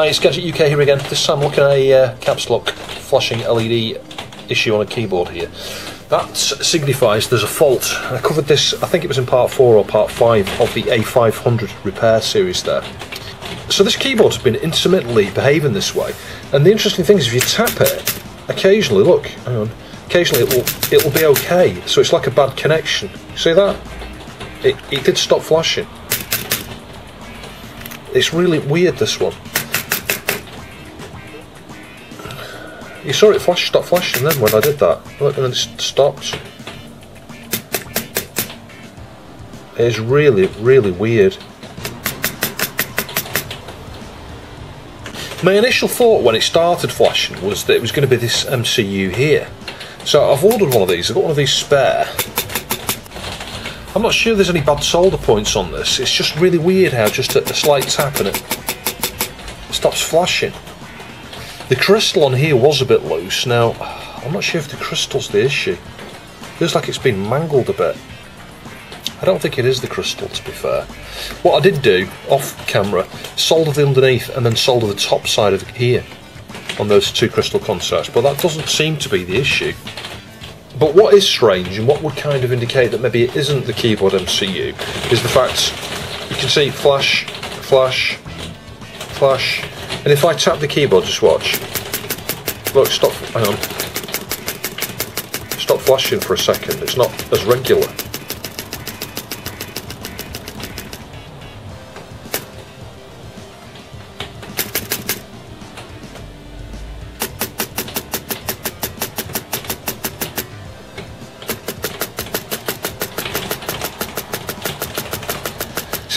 Hi, it's Gadget UK here again. This time looking at a uh, caps lock flashing LED issue on a keyboard here. That signifies there's a fault. I covered this, I think it was in part 4 or part 5 of the A500 repair series there. So this keyboard's been intermittently behaving this way, and the interesting thing is if you tap it, occasionally, look, hang on, occasionally it will, it will be okay, so it's like a bad connection. See that? It, it did stop flashing. It's really weird this one. You saw it flash, stop flashing then when I did that. Look, and it stopped. It's really, really weird. My initial thought when it started flashing was that it was going to be this MCU here. So I've ordered one of these, I've got one of these spare. I'm not sure there's any bad solder points on this, it's just really weird how just a, a slight tap and it stops flashing. The crystal on here was a bit loose. Now, I'm not sure if the crystal's the issue. Feels like it's been mangled a bit. I don't think it is the crystal, to be fair. What I did do, off camera, solder the underneath and then solder the top side of here on those two crystal contacts, but that doesn't seem to be the issue. But what is strange and what would kind of indicate that maybe it isn't the keyboard MCU is the fact you can see flash, flash, flash, and if I tap the keyboard, just watch. Look, stop, hang on. Stop flashing for a second, it's not as regular.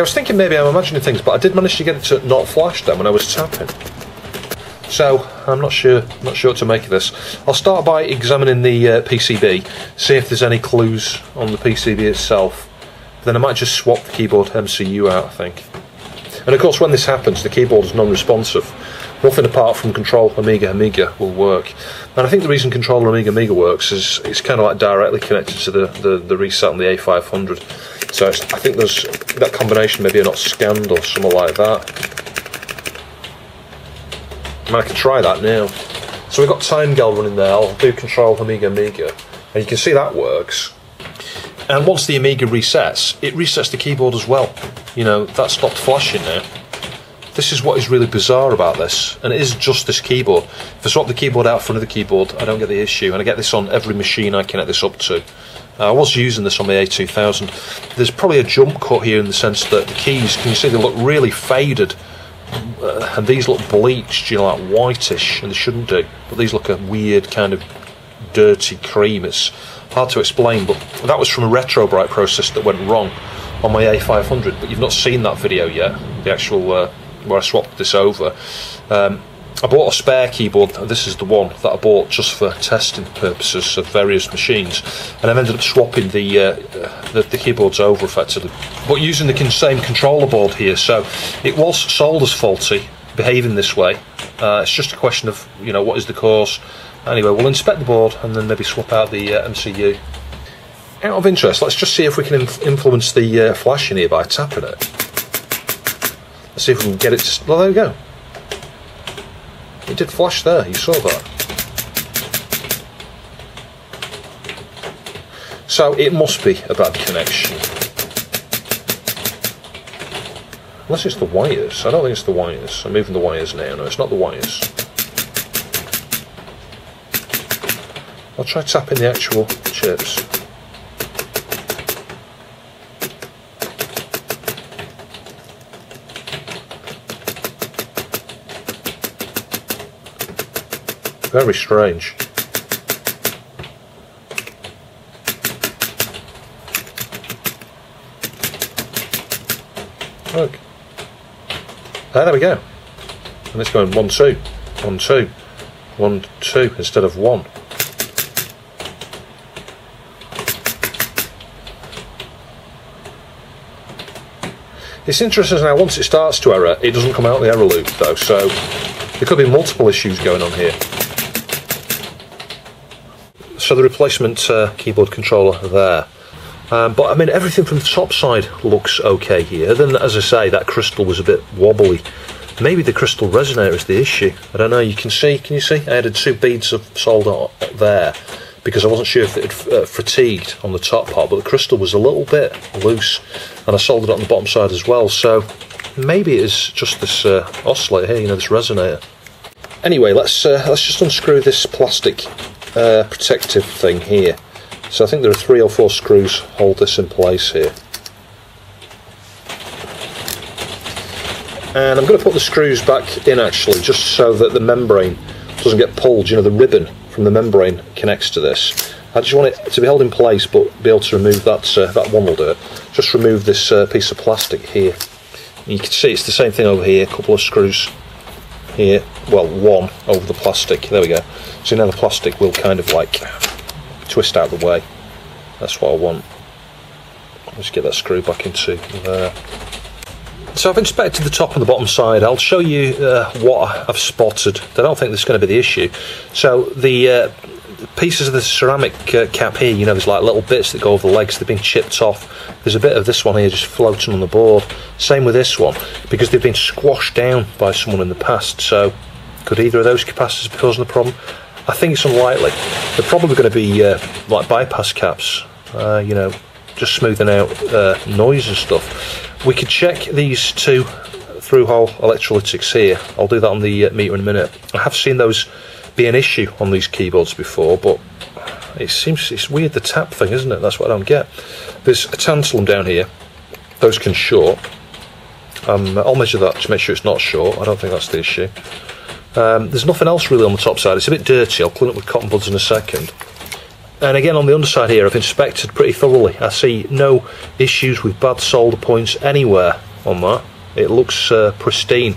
See, I was thinking maybe I'm imagining things, but I did manage to get it to not flash then when I was tapping. So I'm not sure, not sure to make of this. I'll start by examining the uh, PCB, see if there's any clues on the PCB itself. Then I might just swap the keyboard MCU out, I think. And of course, when this happens, the keyboard is non-responsive. Nothing apart from Control Amiga Amiga will work. And I think the reason Control Amiga Amiga works is it's kind of like directly connected to the, the, the reset on the A500. So I think there's that combination maybe not scanned or something like that. I, mean, I can try that now. So we've got TimeGal running there. I'll do Control Amiga Amiga, and you can see that works. And once the Amiga resets, it resets the keyboard as well. You know that stopped flashing now. This is what is really bizarre about this, and it is just this keyboard. If I swap the keyboard out for another keyboard, I don't get the issue, and I get this on every machine I connect this up to. Uh, I was using this on my A2000. There's probably a jump cut here in the sense that the keys, can you see they look really faded? Uh, and these look bleached, you know, like whitish, and they shouldn't do. But these look a weird kind of dirty cream. It's hard to explain, but that was from a Retrobrite process that went wrong on my A500. But you've not seen that video yet, the actual uh, where I swapped this over. Um, I bought a spare keyboard, this is the one that I bought just for testing purposes of various machines, and I've ended up swapping the, uh, the, the keyboards over effectively, but using the same controller board here. So it was sold as faulty, behaving this way. Uh, it's just a question of you know what is the cause. Anyway, we'll inspect the board and then maybe swap out the uh, MCU. Out of interest, let's just see if we can inf influence the uh, flash in here by tapping it. Let's see if we can get it to. Well, there we go. It did flash there, you saw that. So it must be a bad connection. Unless it's the wires. I don't think it's the wires. I'm moving the wires now. No, it's not the wires. I'll try tapping the actual chips. Very strange. Look. Ah, there we go. And it's going one, two, one, two, one, two instead of one. It's interesting now, once it starts to error, it doesn't come out the error loop though, so there could be multiple issues going on here so the replacement uh, keyboard controller there. Um, but I mean, everything from the top side looks okay here. Then, as I say, that crystal was a bit wobbly. maybe the crystal resonator is the issue. I don't know. You can see, can you see? I added two beads of solder there because I wasn't sure if it had uh, fatigued on the top part, but the crystal was a little bit loose, and I soldered it on the bottom side as well. So maybe it is just this uh, oscillator here, you know, this resonator. Anyway, let's uh, let's just unscrew this plastic uh, protective thing here. So I think there are three or four screws hold this in place here. And I'm going to put the screws back in actually, just so that the membrane doesn't get pulled. You know, the ribbon from the membrane connects to this. I just want it to be held in place, but be able to remove that. Uh, that one will do it. Just remove this uh, piece of plastic here. You can see it's the same thing over here. A couple of screws here. Well, one over the plastic. There we go. So now the plastic will kind of like twist out of the way. That's what I want. Let's get that screw back into there. So I've inspected the top and the bottom side. I'll show you uh, what I've spotted. I don't think this is going to be the issue. So the uh, pieces of the ceramic uh, cap here, you know, there's like little bits that go over the legs. They've been chipped off. There's a bit of this one here just floating on the board. Same with this one because they've been squashed down by someone in the past. So could either of those capacitors be causing the problem? I think it's unlikely. They're probably going to be uh, like bypass caps. Uh, you know, just smoothing out uh, noise and stuff. We could check these two through hole electrolytics here. I'll do that on the uh, meter in a minute. I have seen those be an issue on these keyboards before, but it seems it's weird the tap thing, isn't it? That's what I don't get. There's a tantalum down here. Those can short. Um, I'll measure that to make sure it's not short. I don't think that's the issue. Um, there's nothing else really on the top side. It's a bit dirty. I'll clean it with cotton buds in a second. And again, on the underside here, I've inspected pretty thoroughly. I see no issues with bad solder points anywhere on that. It looks uh, pristine.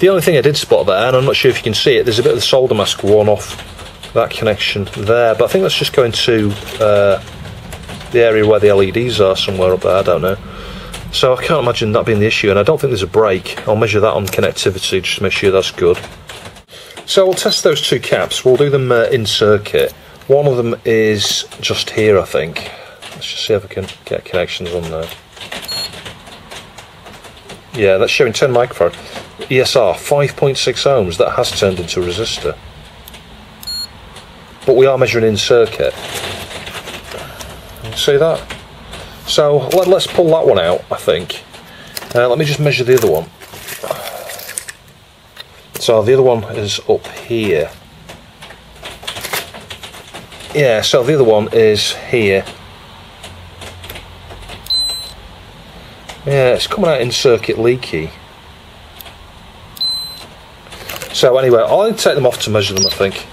The only thing I did spot there, and I'm not sure if you can see it, there's a bit of the solder mask worn off that connection there. But I think that's just going to uh, the area where the LEDs are somewhere up there, I don't know. So I can't imagine that being the issue, and I don't think there's a break. I'll measure that on connectivity just to make sure that's good. So we'll test those two caps. We'll do them uh, in circuit. One of them is just here, I think. Let's just see if I can get connections on there. Yeah, that's showing 10 microfarad. ESR, 5.6 ohms. That has turned into a resistor. But we are measuring in circuit. See that? So let, us pull that one out, I think. Uh, let me just measure the other one. So the other one is up here. Yeah, so the other one is here. Yeah, it's coming out in circuit leaky. So anyway, I'll take them off to measure them, I think.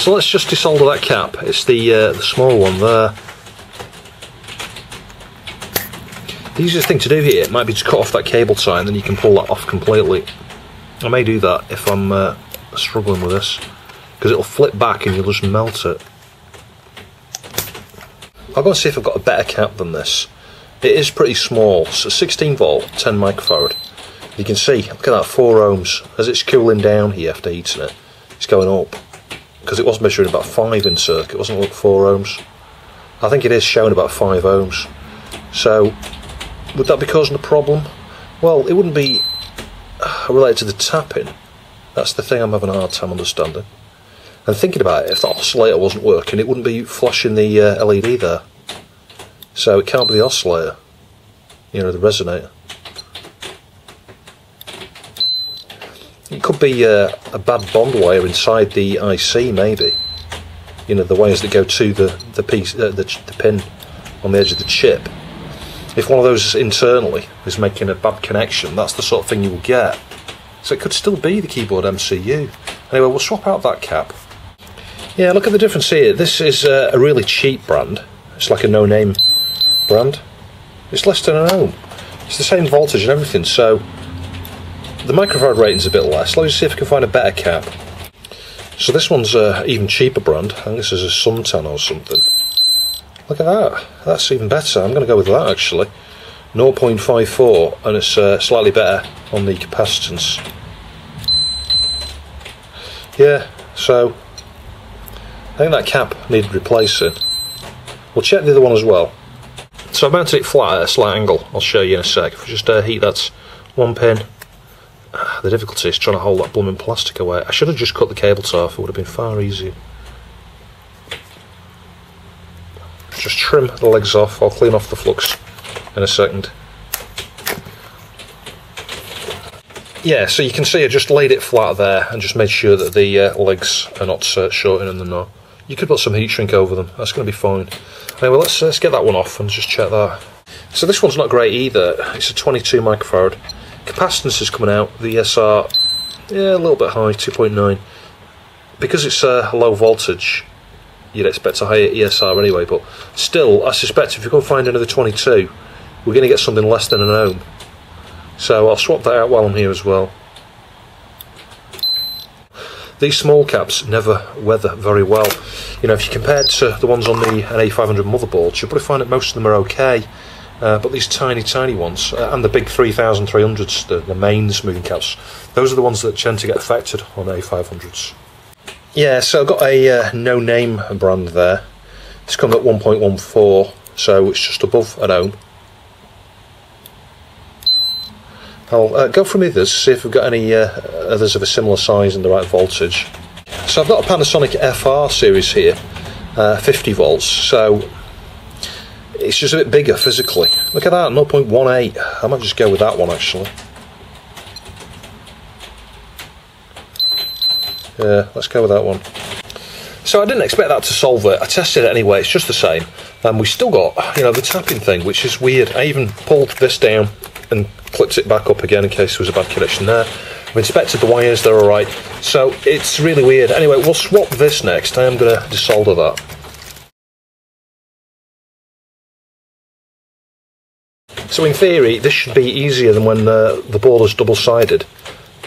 So let's just desolder that cap. It's the uh, the small one there. The easiest thing to do here might be to cut off that cable tie and then you can pull that off completely. I may do that if I'm uh, struggling with this because it'll flip back and you'll just melt it. I'll go and see if I've got a better cap than this. It is pretty small, so 16 volt, 10 microfarad. You can see, look at that, 4 ohms. As it's cooling down here after heating it, it's going up. Because it was measuring about 5 in circuit, it wasn't like 4 ohms. I think it is showing about 5 ohms. So, would that be causing a problem? Well, it wouldn't be related to the tapping. That's the thing I'm having a hard time understanding. And thinking about it, if the oscillator wasn't working, it wouldn't be flashing the uh, LED there. So it can't be the oscillator, you know, the resonator. Could be uh, a bad bond wire inside the IC, maybe. You know, the wires that go to the the piece, uh, the, the pin on the edge of the chip. If one of those internally is making a bad connection, that's the sort of thing you will get. So it could still be the keyboard MCU. Anyway, we'll swap out that cap yeah, look at the difference here. This is uh, a really cheap brand. It's like a no-name brand. It's less than an ohm. It's the same voltage and everything, so the microfarad rating's a bit less. Let's see if I can find a better cap. So this one's an even cheaper brand. I think this is a Suntan or something. Look at that. That's even better. I'm going to go with that actually. 0.54 and it's uh, slightly better on the capacitance. Yeah, so I think that cap needed replacing. We'll check the other one as well. So I mounted it flat at a slight angle. I'll show you in a sec. If we just uh, heat that one pin the difficulty is trying to hold that blooming plastic away. I should have just cut the cable off, it would have been far easier. Just trim the legs off, I'll clean off the flux in a second. Yeah, so you can see I just laid it flat there and just made sure that the uh, legs are not uh, shorting in the knot. You could put some heat shrink over them, that's going to be fine. Anyway, let's, let's get that one off and just check that. So this one's not great either, it's a 22 microfarad. Capacitance is coming out, the ESR, yeah, a little bit high, 2.9. Because it's a uh, low voltage, you'd expect a higher ESR anyway, but still, I suspect if you can find another 22, we're going to get something less than an ohm. So I'll swap that out while I'm here as well. These small caps never weather very well. You know, if you compare to the ones on the NA500 motherboard, you'll probably find that most of them are okay. Uh, but these tiny, tiny ones, uh, and the big 3300s, the, the main smoothing caps, those are the ones that tend to get affected on A500s. Yeah, so I've got a uh, no-name brand there. It's come at 1.14, so it's just above an ohm. I'll uh, go from others, see if we've got any uh, others of a similar size and the right voltage. So I've got a Panasonic FR series here, uh, 50 volts, so it's just a bit bigger physically. Look at that, 0.18. I might just go with that one actually. Yeah, let's go with that one. So I didn't expect that to solve it. I tested it anyway, it's just the same. And we still got, you know, the tapping thing, which is weird. I even pulled this down and clipped it back up again in case there was a bad connection there. I've inspected the wires, they're alright. So it's really weird. Anyway, we'll swap this next. I am going to desolder that. So in theory, this should be easier than when uh, the board is double-sided.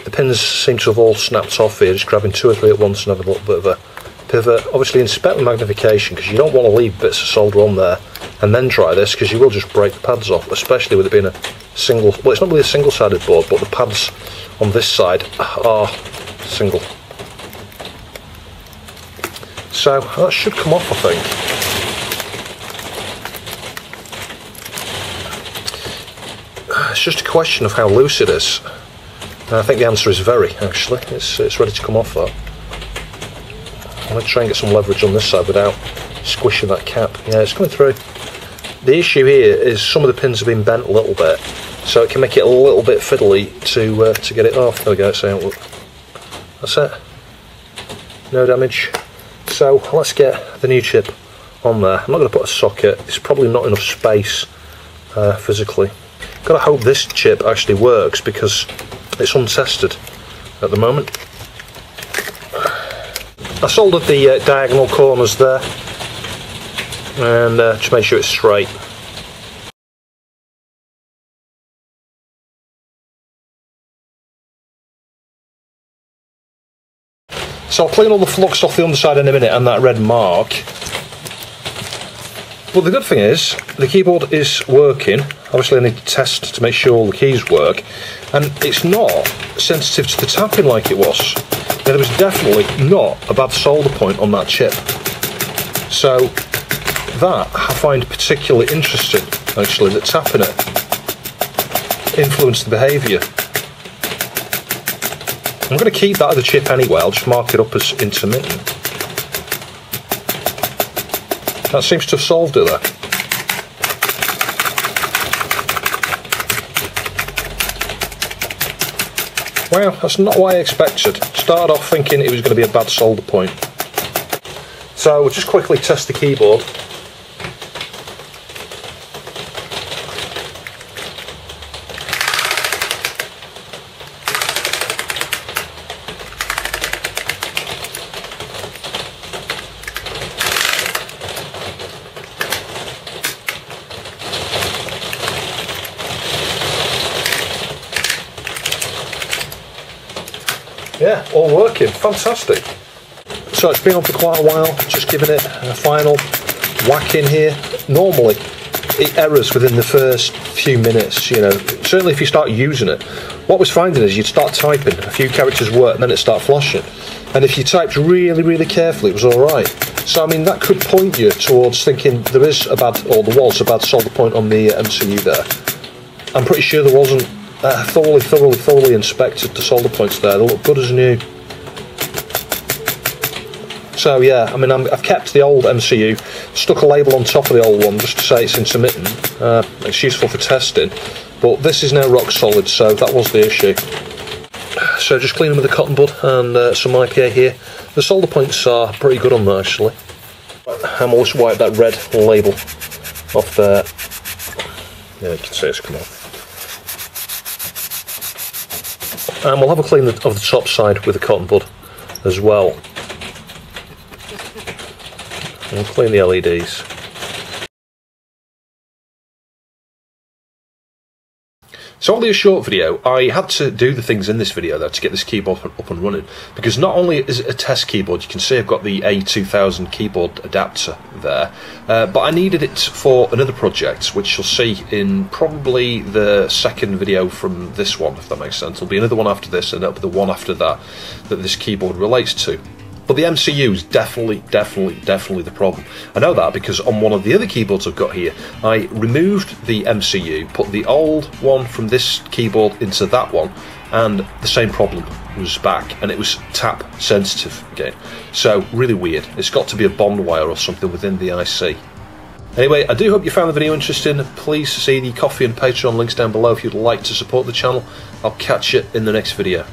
The pins seem to have all snapped off here, just grabbing two or three at once and have a little bit of a pivot. Obviously inspect the magnification because you don't want to leave bits of solder on there and then try this because you will just break the pads off, especially with it being a single, well it's not really a single sided board but the pads on this side are single. So that should come off I think. It's just a question of how loose it is. And I think the answer is very, actually. It's, it's ready to come off that. I'm going to try and get some leverage on this side without squishing that cap. Yeah, it's coming through. The issue here is some of the pins have been bent a little bit, so it can make it a little bit fiddly to uh, to get it off. There we go, so that's it. No damage. So let's get the new chip on there. I'm not going to put a socket, it's probably not enough space uh, physically. Got to hope this chip actually works because it's untested at the moment. I soldered the uh, diagonal corners there and uh, just make sure it's straight. So I'll clean all the flux off the underside in a minute and that red mark. But the good thing is, the keyboard is working. Obviously I need to test to make sure all the keys work. And it's not sensitive to the tapping like it was. There was definitely not a bad solder point on that chip. So that I find particularly interesting, actually, that tapping it influenced the behaviour. I'm going to keep that other chip anyway, I'll just mark it up as intermittent. That seems to have solved it there. Well, that's not what I expected. Started off thinking it was going to be a bad solder point. So we'll just quickly test the keyboard. Yeah, all working, fantastic. So it's been on for quite a while, just giving it a final whack in here. Normally, it errors within the first few minutes, you know, certainly if you start using it. What was finding is you'd start typing, a few characters work, and then it start flashing. And if you typed really, really carefully, it was alright. So, I mean, that could point you towards thinking there is a bad, or there was a bad solder point on the um, MCU there. I'm pretty sure there wasn't uh, thoroughly, thoroughly, thoroughly inspected the solder points there. They look good as new. So yeah, I mean, i have kept the old MCU, stuck a label on top of the old one just to say it's intermittent. Uh, it's useful for testing, but this is now rock solid, so that was the issue. So just clean them with a cotton bud and uh, some IPA here. The solder points are pretty good on there actually. I'm always wipe that red label off there. Yeah, you can see it's come off. And we'll have a clean of the top side with a cotton bud as well. And we'll clean the LEDs. So only a short video, I had to do the things in this video though to get this keyboard up and running because not only is it a test keyboard, you can see I've got the A2000 keyboard adapter there, uh, but I needed it for another project which you'll see in probably the second video from this one if that makes sense. There'll be another one after this and that'll be the one after that that this keyboard relates to. But the MCU is definitely, definitely, definitely the problem. I know that because on one of the other keyboards I've got here, I removed the MCU, put the old one from this keyboard into that one, and the same problem was back, and it was tap sensitive again. So, really weird. It's got to be a bond wire or something within the IC. Anyway, I do hope you found the video interesting. Please see the Ko-fi and Patreon links down below if you'd like to support the channel. I'll catch you in the next video.